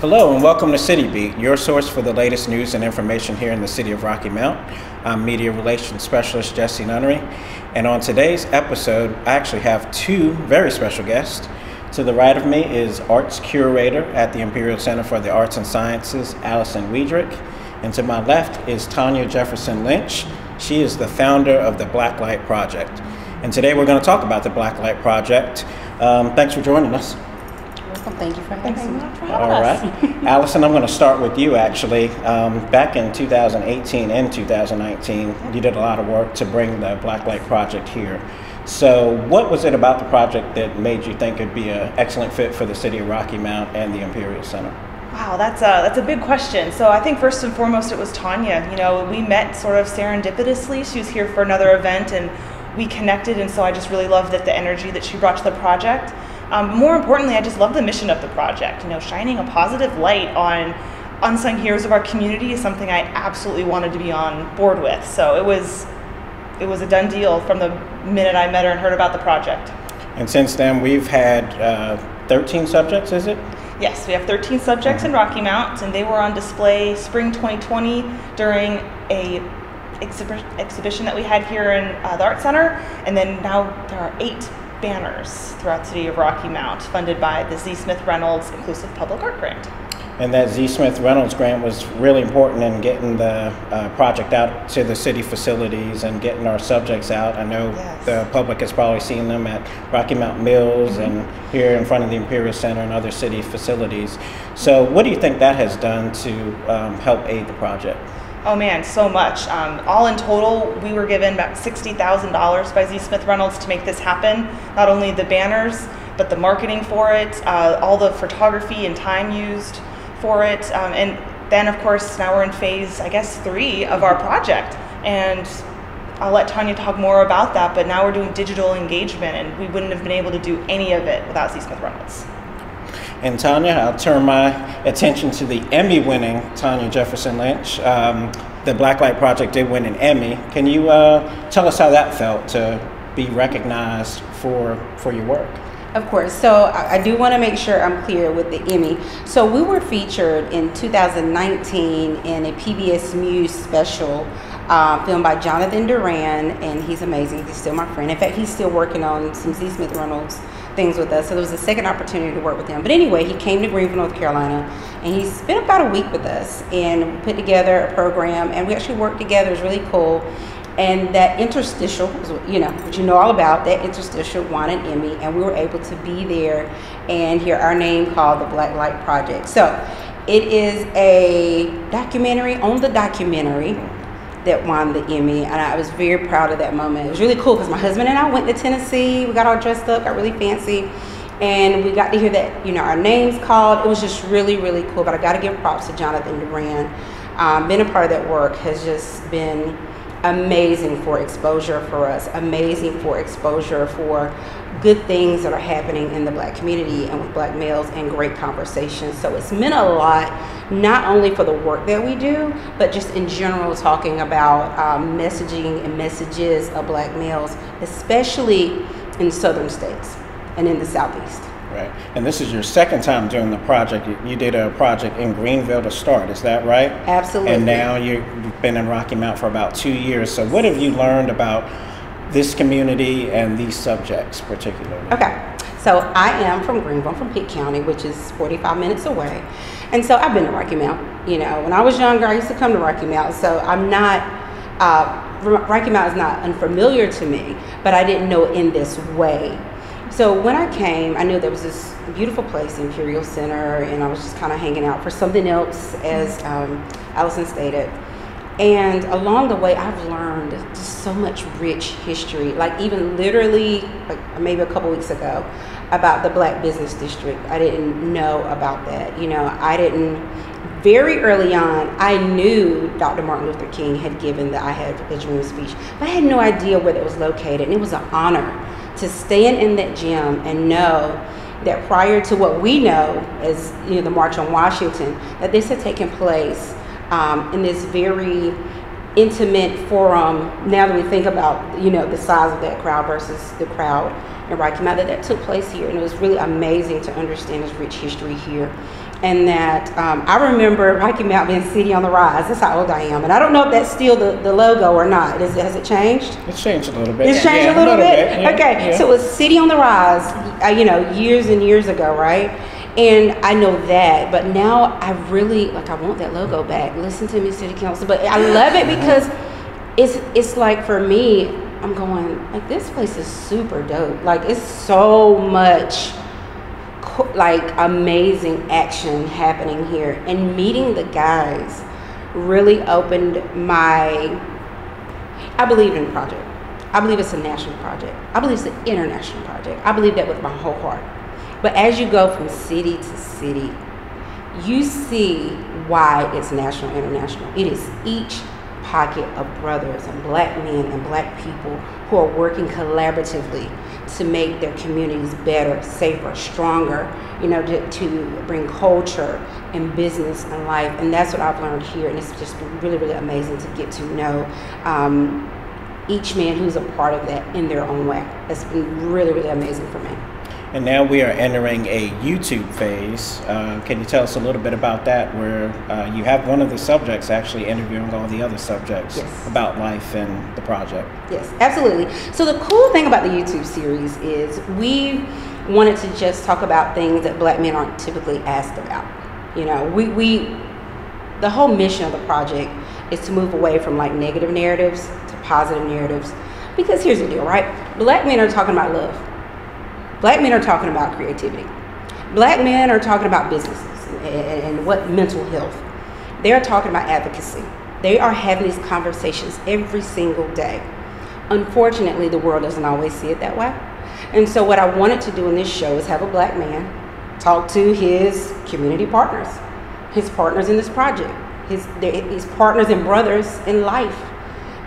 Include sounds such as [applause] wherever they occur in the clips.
Hello and welcome to City Beat, your source for the latest news and information here in the city of Rocky Mount. I'm Media Relations Specialist Jesse Nunnery, and on today's episode, I actually have two very special guests. To the right of me is Arts Curator at the Imperial Center for the Arts and Sciences, Allison Weidrich, and to my left is Tanya Jefferson Lynch. She is the founder of the Blacklight Project. And today we're going to talk about the Blacklight Project. Um, thanks for joining us. Welcome. Thank you for having me. All right. [laughs] Allison, I'm going to start with you actually. Um, back in 2018 and 2019, you did a lot of work to bring the Blacklight Project here. So, what was it about the project that made you think it'd be an excellent fit for the city of Rocky Mount and the Imperial Center? Wow, that's a that's a big question. So I think first and foremost it was Tanya. You know, we met sort of serendipitously. She was here for another event, and we connected. And so I just really loved that the energy that she brought to the project. Um, more importantly, I just love the mission of the project. You know, shining a positive light on unsung heroes of our community is something I absolutely wanted to be on board with. So it was it was a done deal from the minute I met her and heard about the project. And since then, we've had uh, 13 subjects, is it? Yes, we have 13 subjects in Rocky Mount, and they were on display spring 2020 during a exhibi- exhibition that we had here in uh, the Art Center, and then now there are eight banners throughout the city of Rocky Mount, funded by the Z. Smith Reynolds Inclusive Public Art Grant. And that Z. Smith Reynolds grant was really important in getting the uh, project out to the city facilities and getting our subjects out. I know Yes. the public has probably seen them at Rocky Mount Mills Mm-hmm. and here in front of the Imperial Center and other city facilities. So, what do you think that has done to um, help aid the project? Oh man, so much. Um, all in total, we were given about $60,000 by Z. Smith Reynolds to make this happen. Not only the banners, but the marketing for it, uh, all the photography and time used for it. Um, and then, of course, now we're in phase, I guess, three of our project. And I'll let Tanya talk more about that, but now we're doing digital engagement, and we wouldn't have been able to do any of it without Z. Smith Reynolds. And Tanya, I'll turn my attention to the Emmy winning Tanya Jefferson Lynch. Um, the Blacklight Project did win an Emmy. Can you uh, tell us how that felt to be recognized for, for your work? Of course. So I, do want to make sure I'm clear with the Emmy. So we were featured in 2019 in a PBS Muse special uh, filmed by Jonathan Duran, and he's amazing. He's still my friend. In fact, he's still working on some Z. Smith Reynolds things with us. So there was a second opportunity to work with him. But anyway, he came to Greenville, North Carolina, and he spent about a week with us and put together a program, and we actually worked together. It was really cool. And that interstitial, you know, what you know all about, that interstitial won an Emmy, and we were able to be there and hear our name called the Black Light Project. So it is a documentary on the documentary that won the Emmy, and I was very proud of that moment. It was really cool because my husband and I went to Tennessee. We got all dressed up, got really fancy, and we got to hear that you know our names called. It was just really, really cool. But I got to give props to Jonathan Duran. Um, being a part of that work has just been amazing for exposure for us, amazing for exposure for good things that are happening in the black community and with black males and great conversations. So it's meant a lot, not only for the work that we do, but just in general talking about um, messaging and messages of black males, especially in southern states and in the southeast. Right. And this is your second time doing the project. You, you did a project in Greenville to start, is that right? Absolutely. And now you- you've been in Rocky Mount for about two years. So, what have you learned about this community and these subjects particularly? Okay, so I am from Greenville, from Pitt County, which is 45 minutes away. And so I've been to Rocky Mount. You know, when I was younger, I used to come to Rocky Mount. So I'm not, uh, Rocky Mount is not unfamiliar to me, but I didn't know in this way. So when I came, I knew there was this beautiful place, Imperial Center, and I was just kind of hanging out for something else, as um, Allison stated. And along the way, I've learned just so much rich history. Like even literally, like maybe a couple weeks ago, about the Black Business District. I didn't know about that. You know, I didn't. Very early on, I knew Dr. Martin Luther King had given the "I Have a Dream" speech, but I had no idea where it was located. And it was an honor to stand in that gym and know that prior to what we know as you know the March on Washington, that this had taken place um, in this very intimate forum. Now that we think about you know the size of that crowd versus the crowd in Rocky Mount, that that took place here, and it was really amazing to understand this rich history here. And that um, I remember Rocky Mount being City on the Rise. That's how old I am, and I don't know if that's still the, the logo or not. Is, has it changed? It's changed a little bit. It's changed Yeah, a little, bit. yeah, okay, yeah. so it was City on the Rise, uh, you know, years and years ago, right? And I know that, but now I really like. I want that logo back. Listen to me, City Council. But I love it because it's it's like for me, I'm going like this place is super dope. Like it's so much like amazing action happening here and meeting the guys really opened my I believe in the project. I believe it's a national project. I believe it's an international project. I believe that with my whole heart. But as you go from city to city, you see why it's national international. It is each pocket of brothers and black men and black people who are working collaboratively to make their communities better, safer, stronger, you know, to, to bring culture and business and life. And that's what I've learned here. And it's just been really, really amazing to get to know um, each man who's a part of that in their own way. It's been really, really amazing for me. And now we are entering a YouTube phase. Uh, can you tell us a little bit about that, where uh, you have one of the subjects actually interviewing all the other subjects Yes. about life and the project? Yes, absolutely. So the cool thing about the YouTube series is we wanted to just talk about things that black men aren't typically asked about. You know, we, we the whole mission of the project is to move away from like negative narratives to positive narratives. Because here's the deal, right? Black men are talking about love. Black men are talking about creativity. Black men are talking about businesses and, and what mental health. They are talking about advocacy. They are having these conversations every single day. Unfortunately, the world doesn't always see it that way. And so, what I wanted to do in this show is have a black man talk to his community partners, his partners in this project, his, his partners and brothers in life,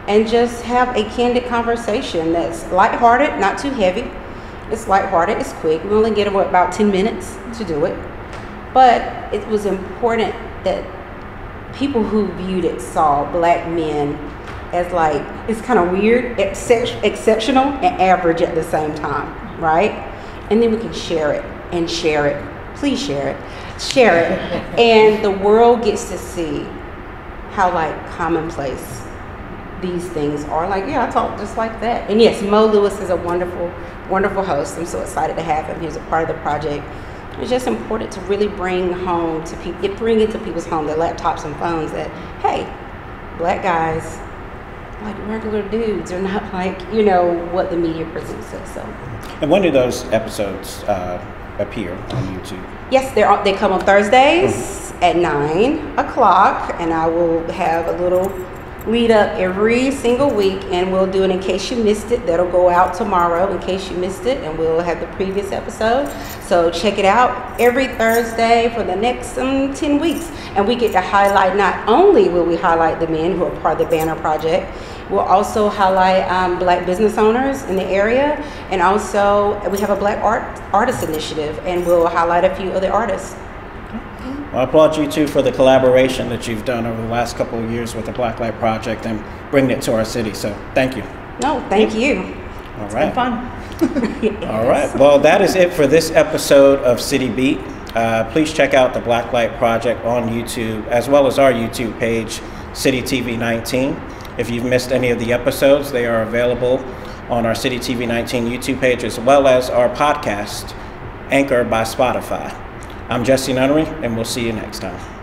and just have a candid conversation that's lighthearted, not too heavy. It's lighthearted, it's quick. We only get about 10 minutes to do it. But it was important that people who viewed it saw black men as like it's kind of weird, excep- exceptional, and average at the same time, right? And then we can share it and share it. Please share it, share it, [laughs] and the world gets to see how like commonplace these things are. Like, yeah, I talk just like that. And yes, Mo Lewis is a wonderful, wonderful host. I'm so excited to have him. He's a part of the project. It's just important to really bring home to people, bring into people's home their laptops and phones that, hey, black guys, like regular dudes, are not [laughs] like you know what the media presents us. So And when do those episodes uh, appear on YouTube? yes, they're on, they come on Thursdays at nine o'clock, and I will have a little lead up every single week, and we'll do it in case you missed it. That'll go out tomorrow in case you missed it, and we'll have the previous episode. So check it out every Thursday for the next um, 10 weeks. And we get to highlight, not only will we highlight the men who are part of the Banner Project, we'll also highlight um, black business owners in the area, and also we have a black art artist initiative, and we'll highlight a few other artists. Well, I applaud you too for the collaboration that you've done over the last couple of years with the Blacklight Project and bringing it to our city. So thank you. No, thank you. All It's right. been fun. [laughs] All right. Well, that is it for this episode of City Beat. Uh, please check out the Blacklight Project on YouTube as well as our YouTube page, City TV 19. If you've missed any of the episodes, they are available on our City TV 19 YouTube page as well as our podcast, Anchor by Spotify. I'm Jesse Nunnery, and we'll see you next time.